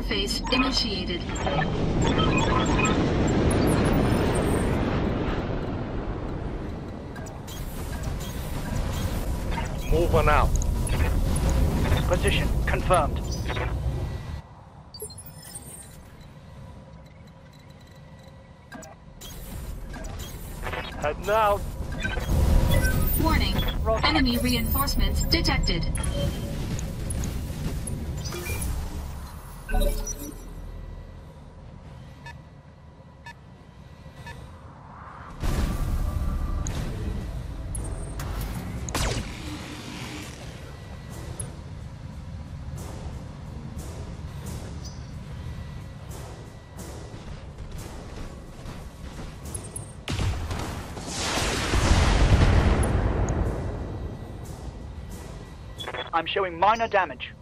interface initiated. Moving out. Position confirmed. Heading now. Warning. Enemy reinforcements detected. I'm showing minor damage.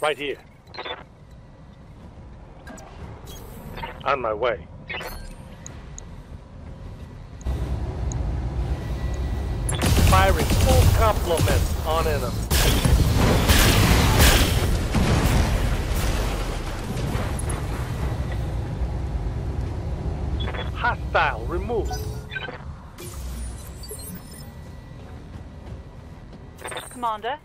Right here. On my way. Firing full complement on enemy. Hostile removed. Commander.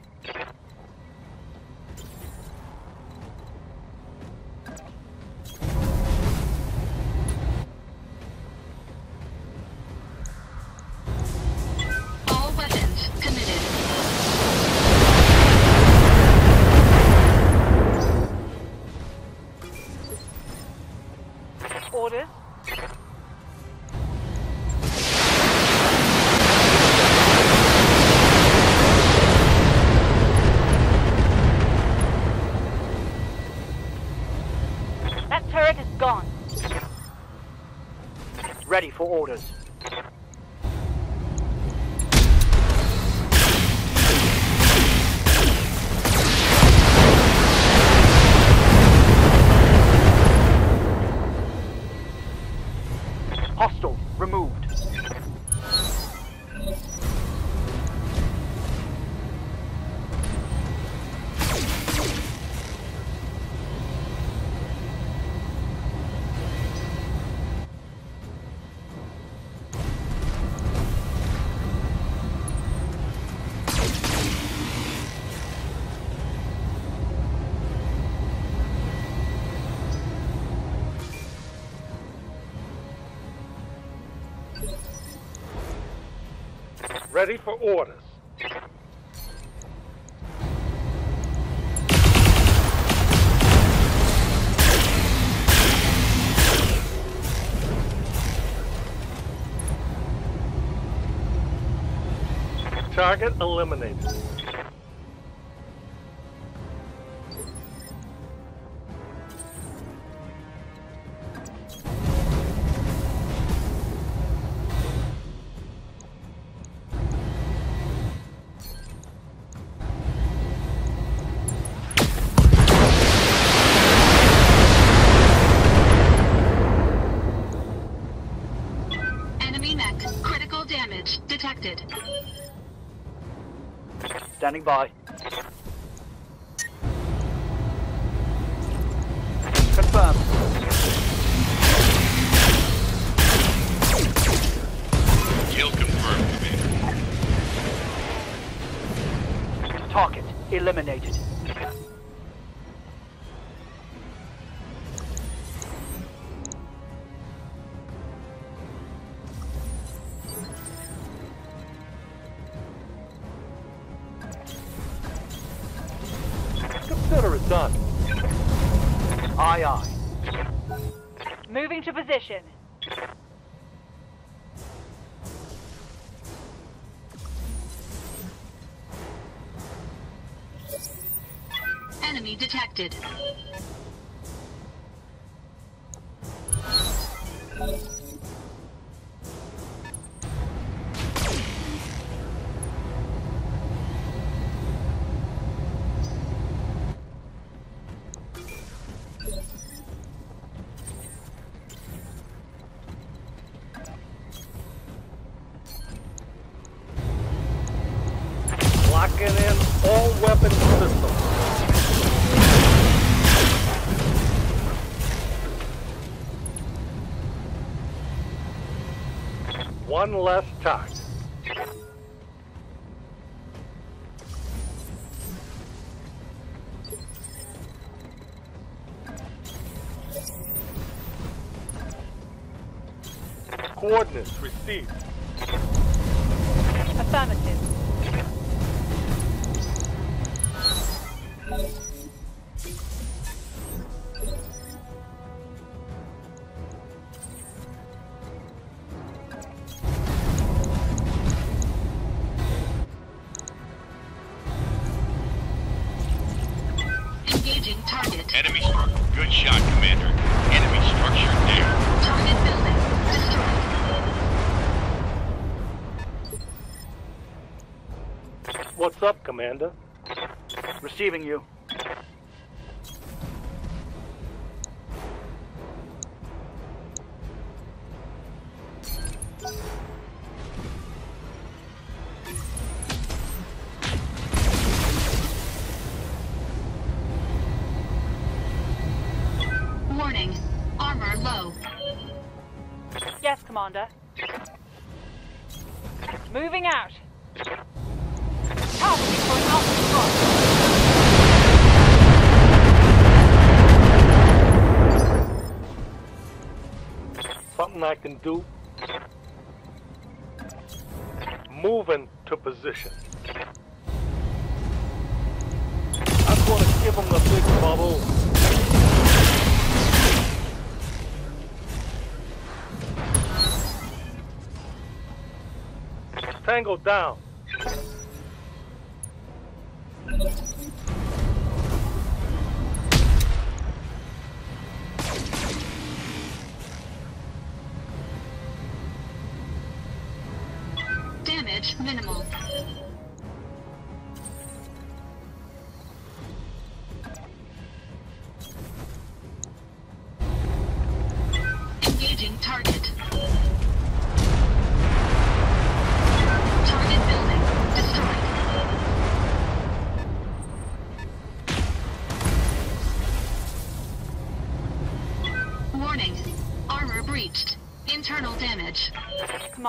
Ready for orders. Target eliminated. Standing by. Consider it done. Aye aye. Moving to position. Enemy detected. One less time. Coordinates received. Affirmative. Commander? Receiving you. Warning. Armor low. Yes, Commander. I can do? Moving to position. I'm gonna give him the big bubble. Tango down.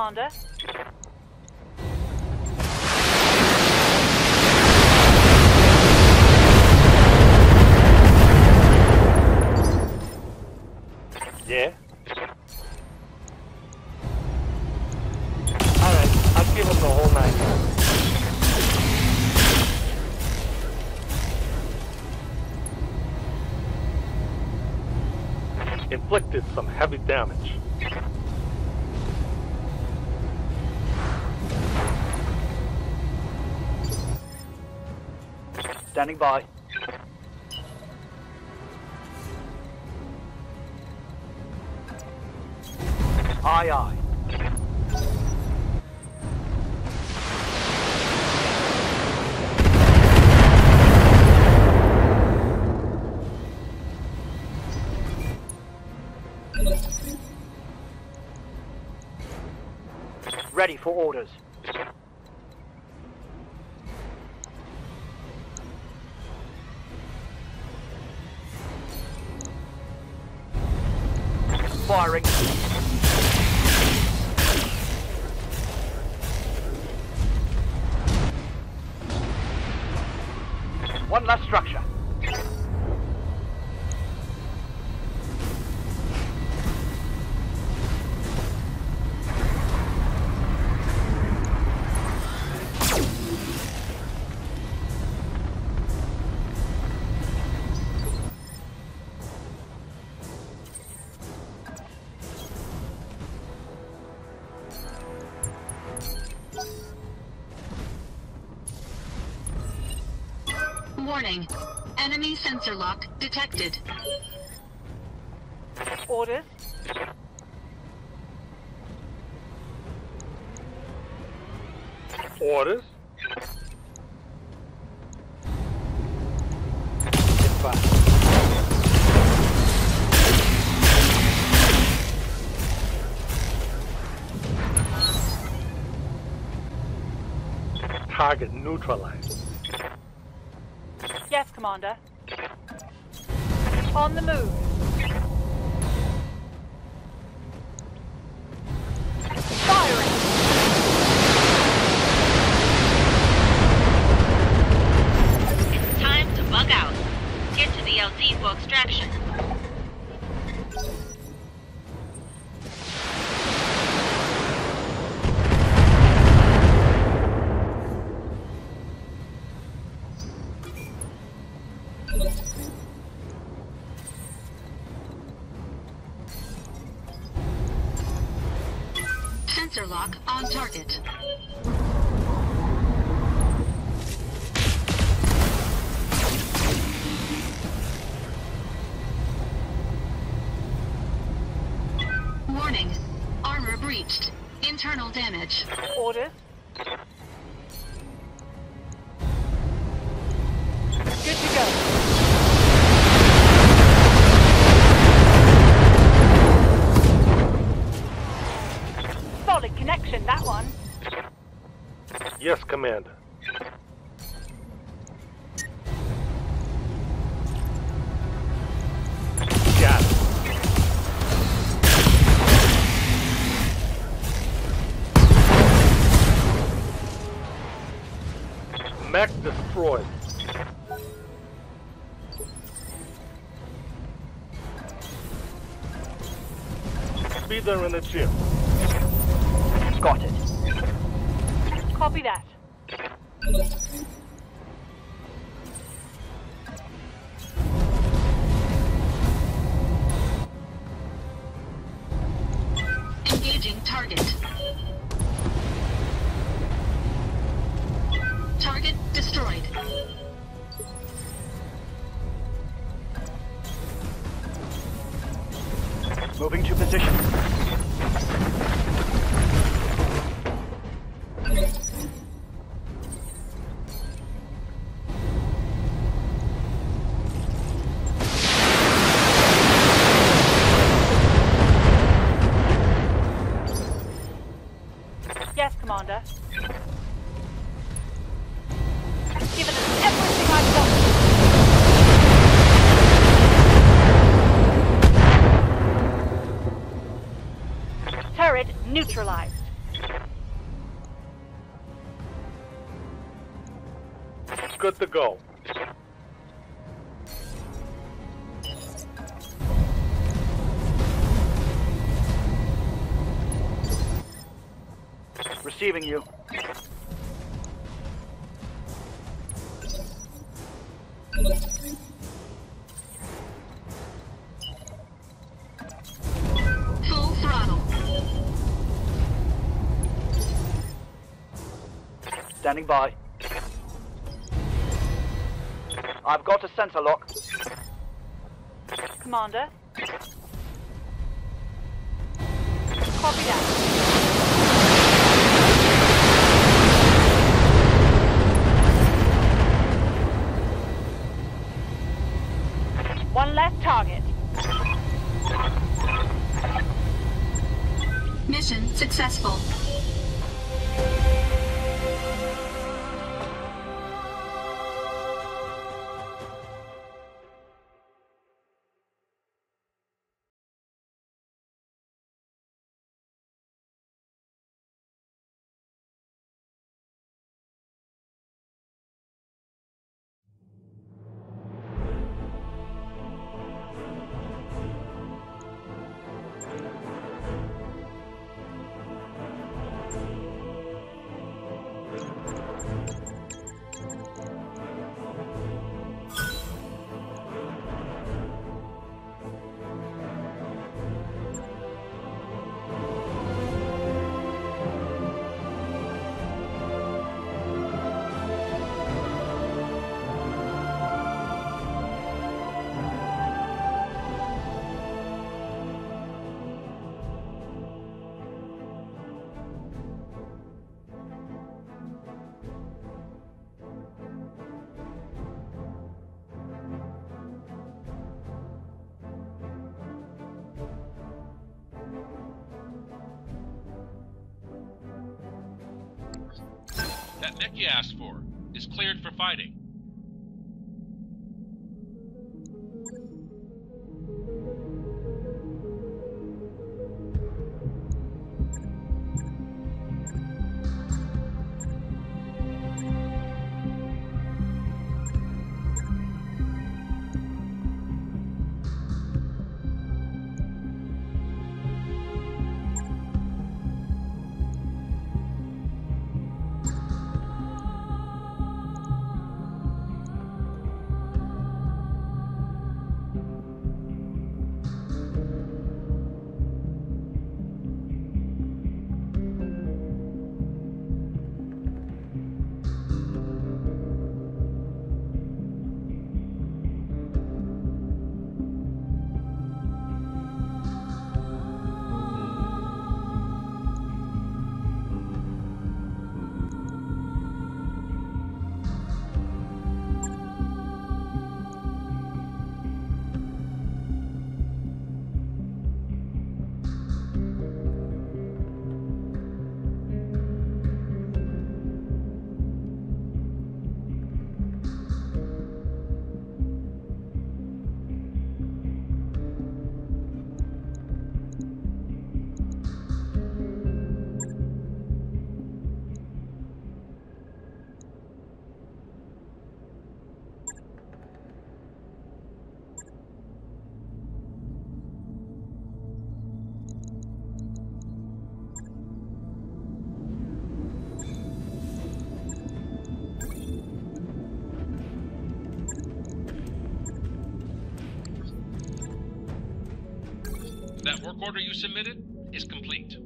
Commander. Yeah? Alright, I'll give him the whole nine yards. Inflicted some heavy damage. Standing by. Aye, aye. Ready for orders. Firing. One last structure. Orders. Target neutralized. Yes, Commander. On the move. Sensor lock on target. Warning. Armor breached. Internal damage. Orders. Mech destroyed. Speeder in the gym. Got it. Copy that. Standing by. I've got a sensor lock. Commander. Copy that. That you asked for is cleared for fighting. Order you submitted is complete.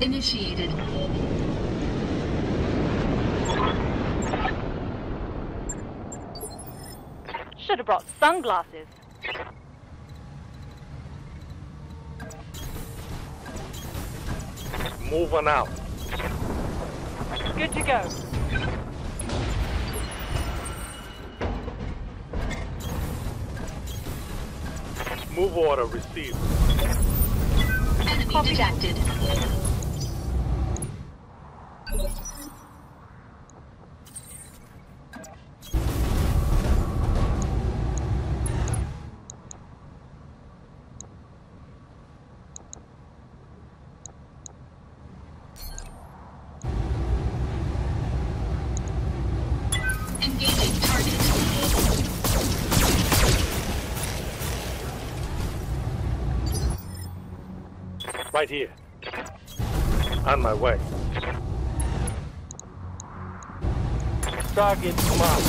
Initiated. Should have brought sunglasses. Moving out. Good to go. Move order received. Enemy Copy that. Target marked.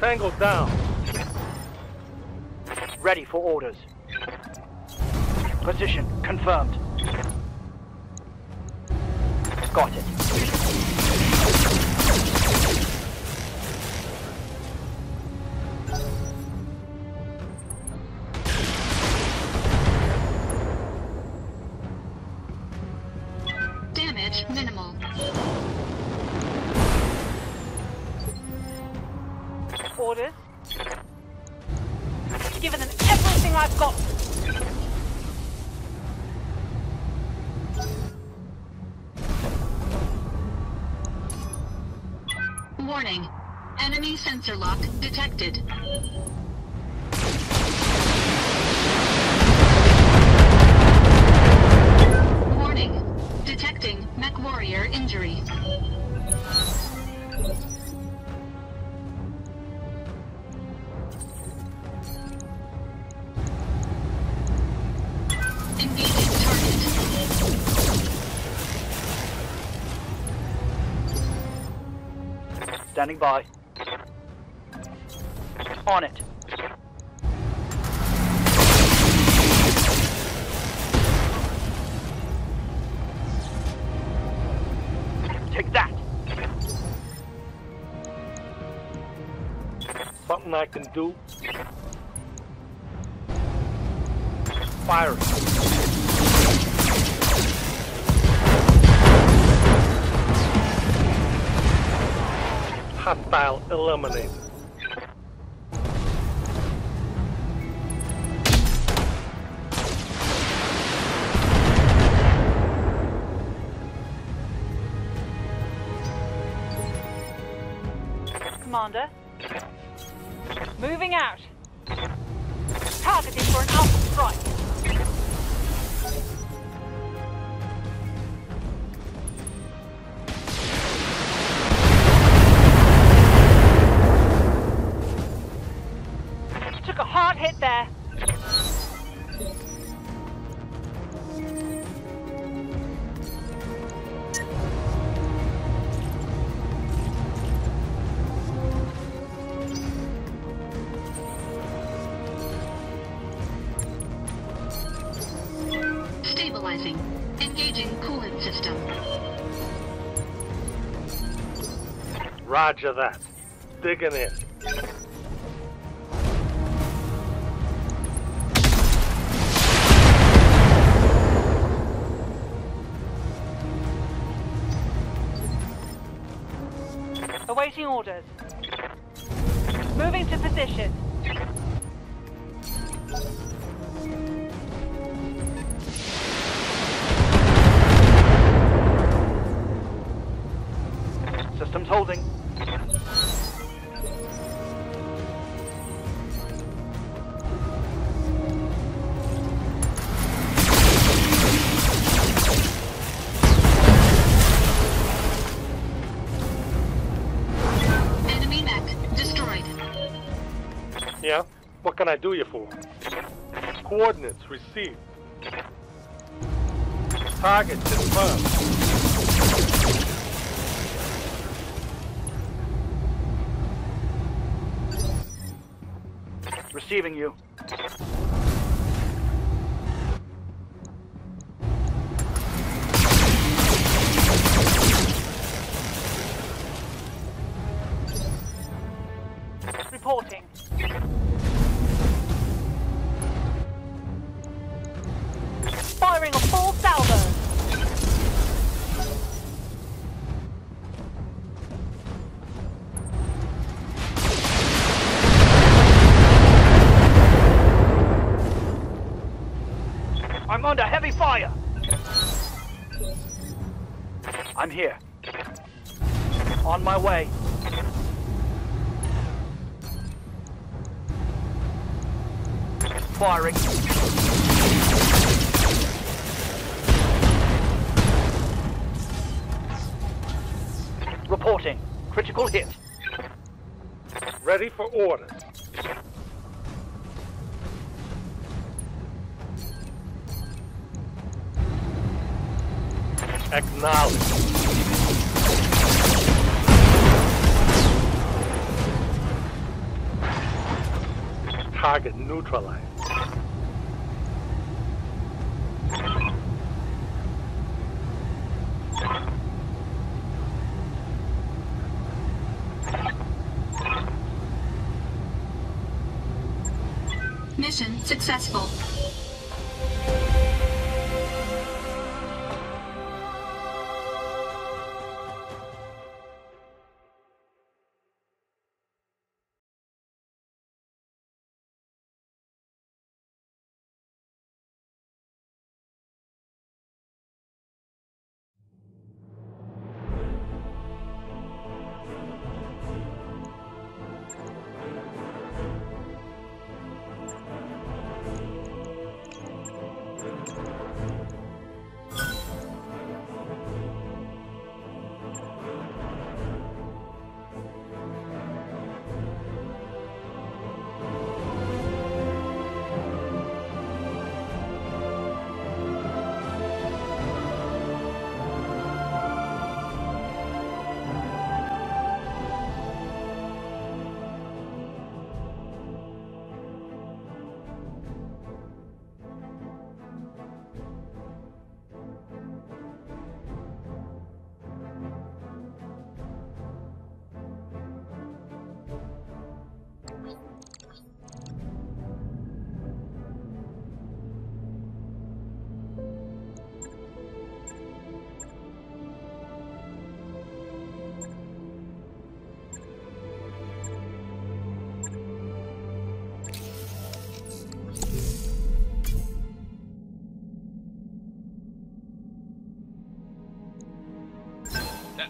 Tango down. Ready for orders. Position confirmed. Got it. Warning. Enemy sensor lock detected. Warning. Detecting mech warrior injury. Standing by. On it. Take that. Something I can do? Fire. Hostile eliminated. Commander. Moving out. Targeting for an alpha Initializing. Engaging coolant system. Roger that. Digging in. Awaiting orders. Moving to position. What can I do you for? Coordinates received. Target confirmed. Receiving you. Reporting. I'm under heavy fire. I'm here. On my way. Firing. Reporting. Critical hit. Ready for orders. Acknowledge. Target neutralized. Mission successful.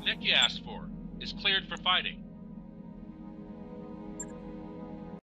Mech you asked for is cleared for fighting.